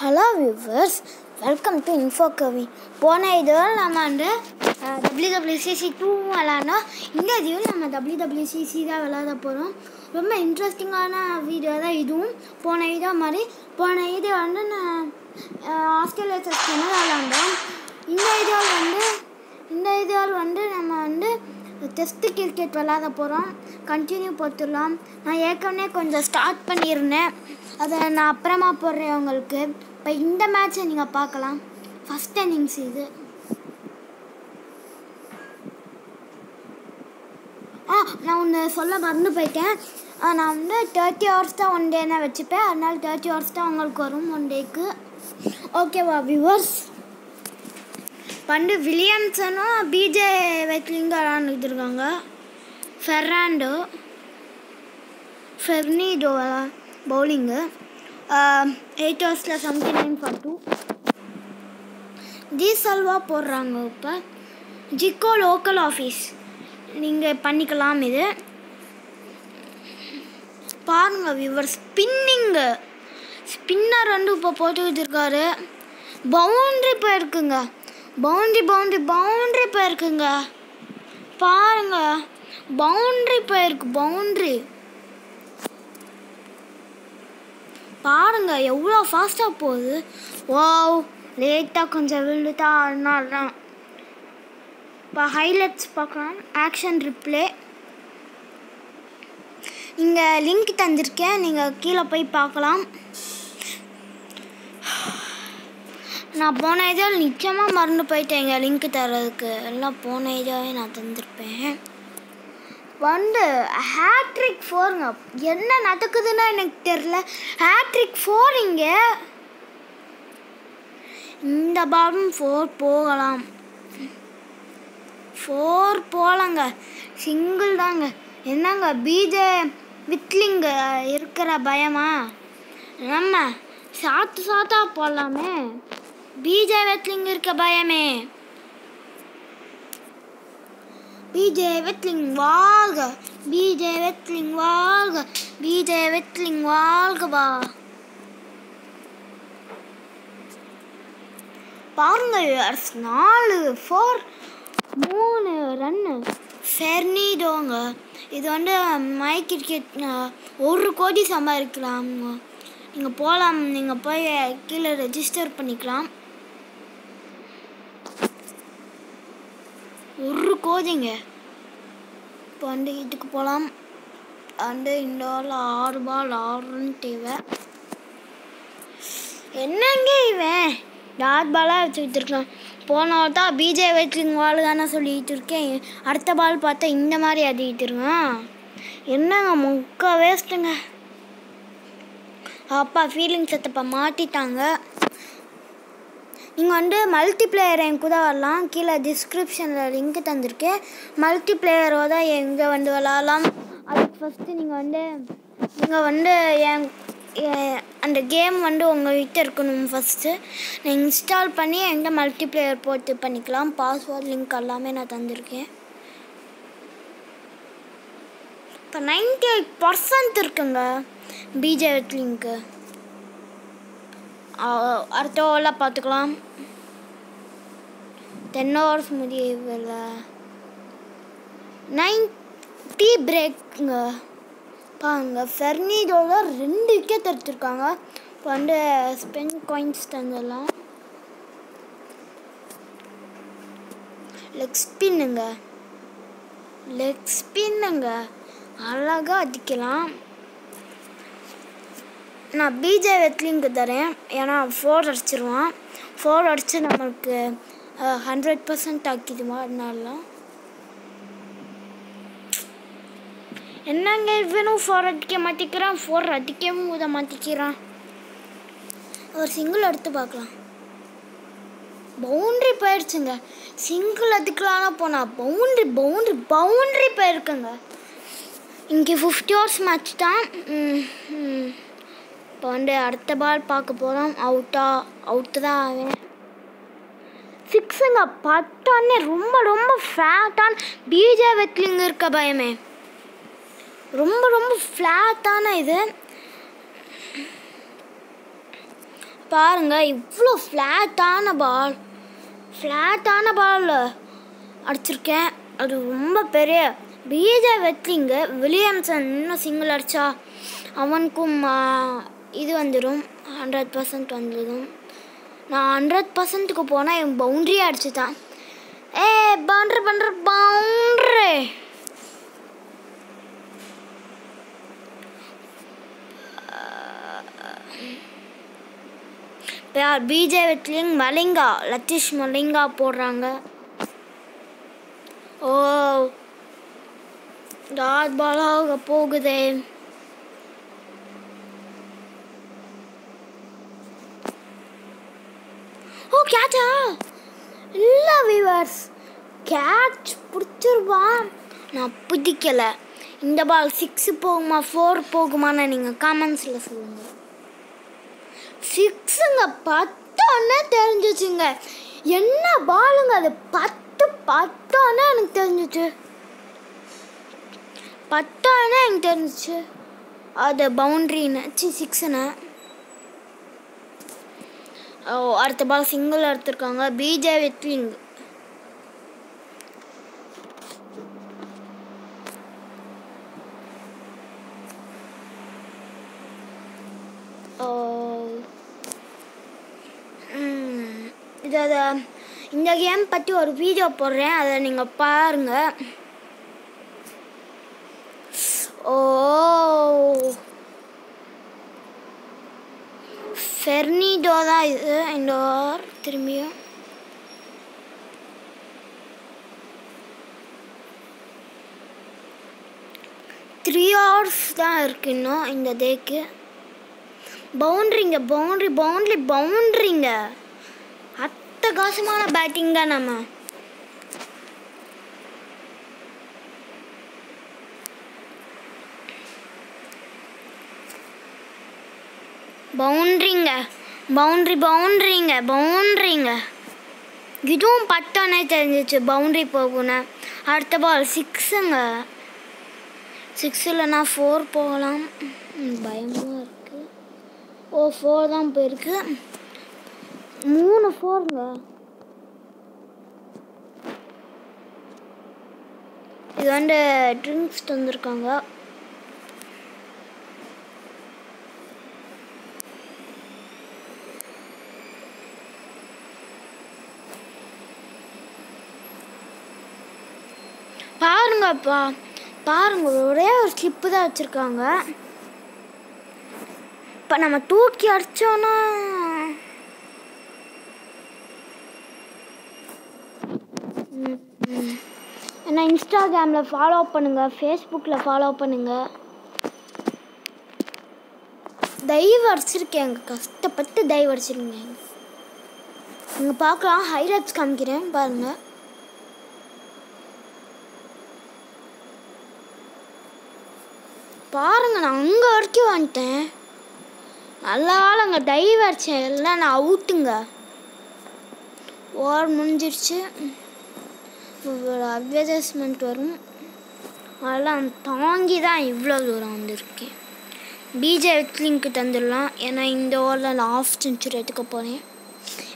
Hello viewers welcome to info Kavi போன இதுவரை நம்ம வந்து டபிள்யூ டபிள்யூசிசி டூ விளாண்டோம். இந்த இதுவும் நம்ம டபிள்யூ டபிள்யூசிசி தான் விளாட போகிறோம் ரொம்ப இன்ட்ரெஸ்டிங்கான வீடியோ தான் இதுவும். போன இதோ மாதிரி போன இது வந்து நான் ஆஸ்திரேலியா டெஸ்ட் வந்து விளாண்டோம். இந்த இதுவால் வந்து இந்த இதுவால் வந்து நம்ம வந்து டெஸ்ட்டு கிரிக்கெட் விளாட போகிறோம் கண்டினியூ போட்டுடலாம். நான் ஏற்கனவே கொஞ்சம் ஸ்டார்ட் பண்ணியிருந்தேன். அதை நான் அப்புறமா போடுறேன் உங்களுக்கு. இப்போ இந்த மேட்ச்சை நீங்கள் பார்க்கலாம். ஃபஸ்ட் இன்னிங்ஸ் இது. ஆ நான் ஒன்று சொல்ல மறந்து போயிட்டேன். ஆ, நான் வந்து தேர்ட்டி ஹவர்ஸ் தான் ஒன் டே நான் வச்சுப்பேன். அதனால தேர்ட்டி ஹவர்ஸ் தான் உங்களுக்கு வரும் ஒன் டேக்கு ஓகேவா வியூவர்ஸ் பண்டு வில்லியம்சனும் பிஜே வெக்லிங்க விளாண்டுட்டு இருக்காங்க ஃபெர்னாண்டோ ஃபெர்னிடோ பவுலிங்கு எயிட் ஹவர்ஸில் செவன்டி நைன் ஃபார் டூ ஜி சல்வா போடுறாங்க இப்போ. ஜிக்கோ லோக்கல் ஆஃபீஸ் நீங்கள் பண்ணிக்கலாம் இது. பாருங்க வியூவர் ஸ்பின்னிங்கு ஸ்பின்னர் வந்து இப்போ போட்டுக்கிட்டு இருக்காரு பவுண்ட்ரி போயிருக்குங்க. பவுண்ட்ரி பவுண்ட்ரி பவுண்ட்ரி போயிருக்குங்க. பாருங்க. பவுண்ட்ரி போயிருக்கு பவுண்ட்ரி பாருங்க எவ்வளோ ஃபாஸ்ட்டாக போகுது. ஓ லேட்டாக கொஞ்சம் விழுந்துட்டா அதனால தான். இப்போ ஹைலைட்ஸ் பார்க்கலாம். ஆக்ஷன் ரிப்ளே இங்கே லிங்க் தந்திருக்கேன். நீங்கள் கீழே போய் பார்க்கலாம். நான் போன இதில் நிச்சயமாக மறந்து போயிட்டேன் இங்கே லிங்க் தர்றதுக்கு. எல்லாம் போன இதாகவே நான் தந்திருப்பேன். வந்து ஹேட்ரிக் ஃபோருங்க என்ன நடக்குதுன்னு எனக்கு தெரில ஹேட்ரிக் ஃபோர் இங்கே. இந்த பாலும் ஃபோர் போகலாம். ஃபோர் போகலாங்க சிங்கிள் தாங்க. என்னங்க பிஜே வித்லிங்க இருக்கிற பயமா? நம்ம சாத்து சாத்தா போடலாமே. பிஜே வித்லிங் இருக்க பயமே. பிஜே வெட்லிங் வாழ்க. பிஜே வெட்லிங் வாழ்க. பிஜே வெட்லிங் வாழ்கவா பாருங்கள் viewers, நாலு ஃபோர் மூணு ரன்னு ஃபெர்னிடோங்க இது வந்து மை கிரிக்கெட் ஒரு கோடி சம்பாதிக்கலாம். நீங்கள் போகலாம் நீங்கள் போய் கீழே ரெஜிஸ்டர் பண்ணிக்கலாம். ஒரு இப்போ வந்து இதுக்கு போகலாம் வந்து இந்த ஆறு பால் ஆறுன்னு தேவை. என்னங்க இவன்? டாட் பாலாக வச்சுக்கிட்டு இருக்கான் போன தான் பிஜே வெட்லிங் பால் தானே சொல்லிட்டு இருக்கேன் அடுத்த பால் பார்த்தா இந்த மாதிரி அடிக்கிட்டு இருக்கான் என்னங்க முக்க வேஸ்ட்டுங்க அப்பா ஃபீலிங் செத்தப்பா மாட்டிட்டாங்க நீங்கள் வந்து மல்டிப்ளேயர் என் கூட வரலாம். கீழே டிஸ்கிரிப்ஷனில் லிங்க் தந்திருக்கேன் மல்டிப்ளேயரோட எங்கே வந்து விளாட்லாம். அதுக்கு ஃபஸ்ட்டு நீங்கள் வந்து நீங்கள் வந்து என் அந்த கேம் வந்து உங்கள்கிட்ட இருக்கணும் ஃபஸ்ட்டு நான் இன்ஸ்டால் பண்ணி எங்கே மல்டிப்ளேயர் போட்டு பண்ணிக்கலாம். பாஸ்வேர்ட் லிங்க் எல்லாமே நான் தந்திருக்கேன். இப்போ நைன்டி எயிட் பர்சன்ட் இருக்குங்க பிஜே லிங்க்கு அடுத்த ஓவரில் பார்த்துக்கலாம். டென் ஹவர்ஸ் முடியவில்ல. நைன்டி பிரேக்குங்க பாருங்க ஃபெர்னிடோட ரெண்டு விக்கெட் எடுத்துருக்காங்க. இப்போ வந்து ஸ்பென் காயின்ஸ் தந்துடலாம். லெக் ஸ்பின்னுங்க லெக் ஸ்பின்னுங்க அழகாக அடிக்கலாம். நான் பிஜே வெத்லிங்க்கு தரேன். ஏன்னா ஃபோர் அடிச்சிருவான். ஃபோர் அடித்து நம்மளுக்கு ஹண்ட்ரட் பர்சன்ட் ஆக்கிதுமா அதனால என்னங்க இவனும் ஃபோர் அடிக்க மாட்டிக்கிறான்? ஃபோர் அடிக்கவும் இதை மாட்டிக்கிறான். ஒரு சிங்கிள் எடுத்து பார்க்கலாம். பவுண்ட்ரி போயிடுச்சுங்க சிங்கிள் அதுக்கெலாம் போனால் பவுண்ட்ரி பவுண்ட்ரி பவுண்ட்ரி போயிருக்குங்க. இங்கே ஃபிஃப்டி ஹவர்ஸ் மேட்ச் தான். இப்போ வந்து அடுத்த பால் பார்க்க போகிறோம் அவுட்டா அவுட்டு தான் ஆவேன். சிக்ஸுங்க பட்டானே ரொம்ப ரொம்ப ஃப்ளாட்டான பிஜே வெட்லிங் இருக்க பயமே. ரொம்ப ரொம்ப ஃப்ளாட்டான இது. பாருங்க இவ்வளோ ஃப்ளாட்டான பால் ஃப்ளாட்டான பால் அடிச்சிருக்கேன். அது ரொம்ப பெரிய. பிஜே வெட்லிங்கு வில்லியம்சன் இன்னும் சிங்கிள் அடிச்சா அவனுக்கும் இது வந்துடும் ஹண்ட்ரட் பர்சன்ட் வந்துடும் நான் ஹண்ட்ரட் பர்சன்ட்டுக்கு போனால் என் பவுண்ட்ரி அடிச்சுட்டான் ஏ பவுண்ட்ரி பண்ணுற பவுண்ட்ரி பிஜே வெட்லிங் மலிங்கா லத்தீஷ் மலிங்கா போடுறாங்க. ஓ டாட் பாலாக போகுதே? ஓ கேட்சா இல்லை வீவர்ஸ் கேட்ச் பிடிச்சிருவான் நான் பிடிக்கலை. இந்த பால் சிக்ஸ் போகுமா ஃபோர் போகுமான்னு நீங்கள் காமெண்ட்ஸில் சொல்லுங்கள் சிக்ஸுங்க பத்தோன்னே தெரிஞ்சிச்சுங்க. என்ன பாலுங்க அது? பத்து பத்தோன்னே எனக்கு தெரிஞ்சிச்சு. பத்தோன்னே எனக்கு தெரிஞ்சிச்சு. அது பவுண்ட்ரின்னு சி சிக்ஸுன்னு அடுத்த பால் சிங்கிள் எடுத்திருக்காங்க. பிஜே வித்விங் இதை இது இந்த கேம் பற்றி ஒரு வீடியோ போடுறேன். அதை நீங்கள் பாருங்க ஓ ஃபெர்னிடோ தான் இது இந்த ஓர் திரும்பியும் த்ரீ ஹவர்ஸ் தான் இருக்கு இன்னும் இந்த டேக்கு பவுண்ட்ரிங்க பவுண்ட்ரி பவுண்ட்ரி பவுண்ட்ரிங்க அத்தகாசமான பேட்டிங் தான் நம்ம பவுண்ட்ரிங்க. பவுண்ட்ரி பவுண்ட்ரிங்க பவுண்ட்ரிங்க. இதுவும் பட்டோன்னே தெரிஞ்சிச்சு பவுண்ட்ரி போகணும் அடுத்த பால் சிக்ஸுங்க சிக்ஸ் இல்லைனா ஃபோர் போகலாம். பயமாக இருக்குது ஓ ஃபோர் தான் போயிருக்கு. மூணு ஃபோருங்க இது வந்து ட்ரிங்க்ஸ் தந்திருக்காங்க. பாப்பா பாருங்க ஒரே ஒரு ஸ்லிப்பு தான் வச்சுருக்காங்க. இப்போ நம்ம தூக்கி அடிச்சோன்னா என்ன இன்ஸ்டாகிராமில் ஃபாலோ பண்ணுங்கள் ஃபேஸ்புக்கில் ஃபாலோ பண்ணுங்கள் தயவு அடிச்சிருக்கேங்க கஷ்டப்பட்டு தயவு அடிச்சிருக்கேங்க இங்கே பார்க்கலாம் ஹைலைட்ஸ் காமிக்கிறேன் பாருங்கள் பாருங்க நான் அங்கே வரைக்கும் வந்துட்டேன். நல்ல வேலை அங்கே டைவ் நான் அவுட்டுங்க. ஓர் முடிஞ்சிருச்சு. இவ்வளோ அட்வர்டைஸ்மெண்ட் வரும். அதெல்லாம் தாங்கி தான் இவ்வளோ தூரம் வந்திருக்கேன். பிஜே வெட்லிங்க்கு தந்துடலாம். ஏன்னா இந்த ஓவரில் நான் ஆஃப் செஞ்சுரி எடுத்துக்க போகிறேன்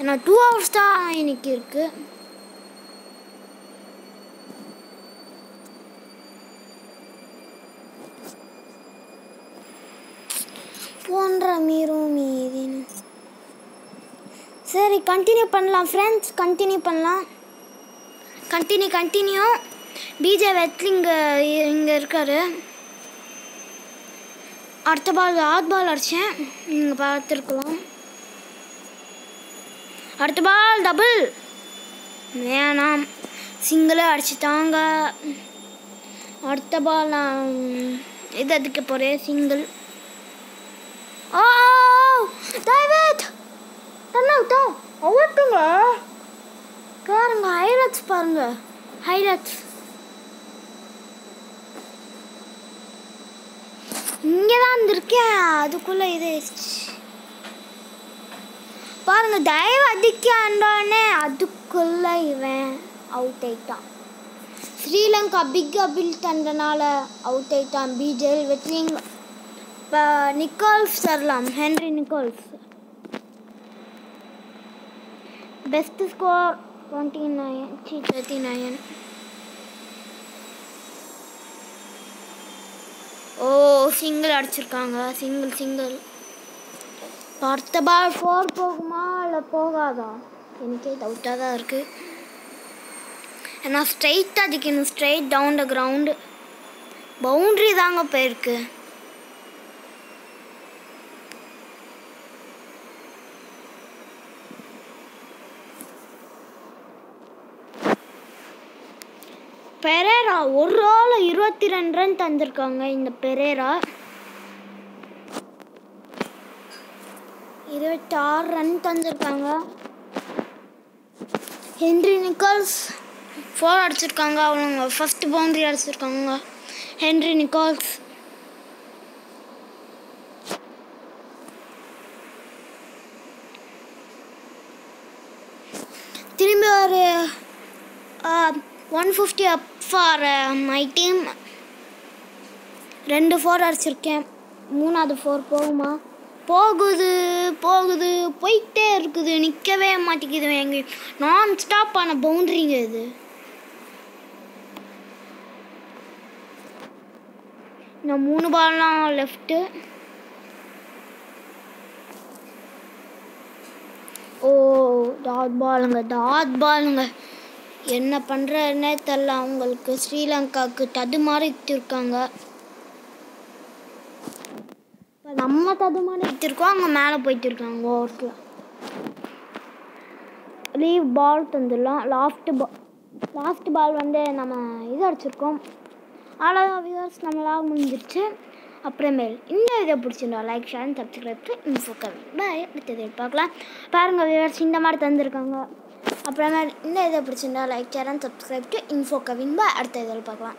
ஏன்னா டூ ஹவர்ஸ் தான் இன்னைக்கு இருக்குது பண்ணுற மீறும் மீதின். சரி கண்டினியூ பண்ணலாம் ஃப்ரெண்ட்ஸ் கண்டினியூ பண்ணலாம். கண்டினியூ கண்டினியூ பிஜே வெட்லி இங்கே இருக்காரு. அடுத்த பால் ஆட் பால் அடித்தேன் நீங்கள் பார்த்துருக்கலாம். அடுத்த பால் டபுள் வேணாம். சிங்கிளே அடிச்சுட்டாங்க. அடுத்த பால் நான் இது அதுக்கு போகிறேன் சிங்கிள் ஓ டேவிட் ரன் அவுட்டா அவுட்டுங்க பாருங்க ஹைலைட்ஸ் பாருங்க. ஹைலைட்ஸ் இங்கே தான் இருந்திருக்கேன் அதுக்குள்ளே இது. பாருங்க தயவு அடிக்காண்டோடனே அதுக்குள்ளே இவன் அவுட் ஆயிட்டான். ஸ்ரீலங்கா பிக் அபில் தண்டனால அவுட் ஆயிட்டான். பிஜேல் வெட்லிங் இப்போ நிக்கோல்ஸ் தரலாம். Henry Nicholls best score twenty nine C thirty nine ஓ சிங்கிள் அடிச்சிருக்காங்க. சிங்கிள் சிங்கிள் அடுத்த பால் ஃபோர் போகுமா இல்லை போகாதா? எனக்கே டவுட்டாக தான் இருக்குது ஏன்னா ஸ்ட்ரைட் அடிக்கணும். Straight down the ground boundary தாங்க போயிருக்கு. பெரேரா ஒரு ஆள் இருபத்தி ரெண்டு ரன் தந்திருக்காங்க இந்த பெரேரா இருபத்தி ஆறு ரன் தந்திருக்காங்க. ஹென்ரி நிக்கால்ஸ் ஃபோர் அடிச்சிருக்காங்க. அவங்க ஃபர்ஸ்ட் பவுண்டரி அடிச்சிருக்காங்க. ஹென்ரி நிக்கல்ஸ் திரும்பி ஒரு one fifty up for my team ரெண்டு ஃபோர் அடிச்சிருக்கேன். மூணாவது ஃபோர் போகுமா? போகுது போகுது. போயிட்டே இருக்குது. நிற்கவே மாட்டேங்குது எங்க நான் ஸ்டாப் ஆன பவுண்ட்ரிங்க இது. இன்னும் மூணு பால்லாம் லெஃப்ட்டு ஓ டாட் பாலுங்க டாட் பாலுங்க என்ன பண்ணுறன்னே தெரில அவங்களுக்கு ஸ்ரீலங்காவுக்கு தடுமாறிட்டு இருக்காங்க இப்போ நம்ம தடுமாறிட்டு இருக்கோம் அங்கே மேலே போயிட்டு இருக்காங்க ஓவர்ஸில் லீவ் பால் தந்துடலாம். லாஸ்ட்டு பால் லாஸ்ட் பால் வந்து நம்ம இது அடிச்சிருக்கோம். அவ்வளோதான் வியூவர்ஸ் நம்மளாக முடிஞ்சிருச்சு. அப்புறமேல் இந்த இதை பிடிச்சிருந்தோம் like share subscribe info Kavi bye அடுத்தது பார்க்கலாம். பாருங்கள் வியூவர்ஸ் இந்த மாதிரி தந்திருக்காங்க. அப்புறமா இந்த இதை பிடிச்சிருந்தா like share and subscribe to info Kavin அடுத்த இதில் பார்க்கலாம்.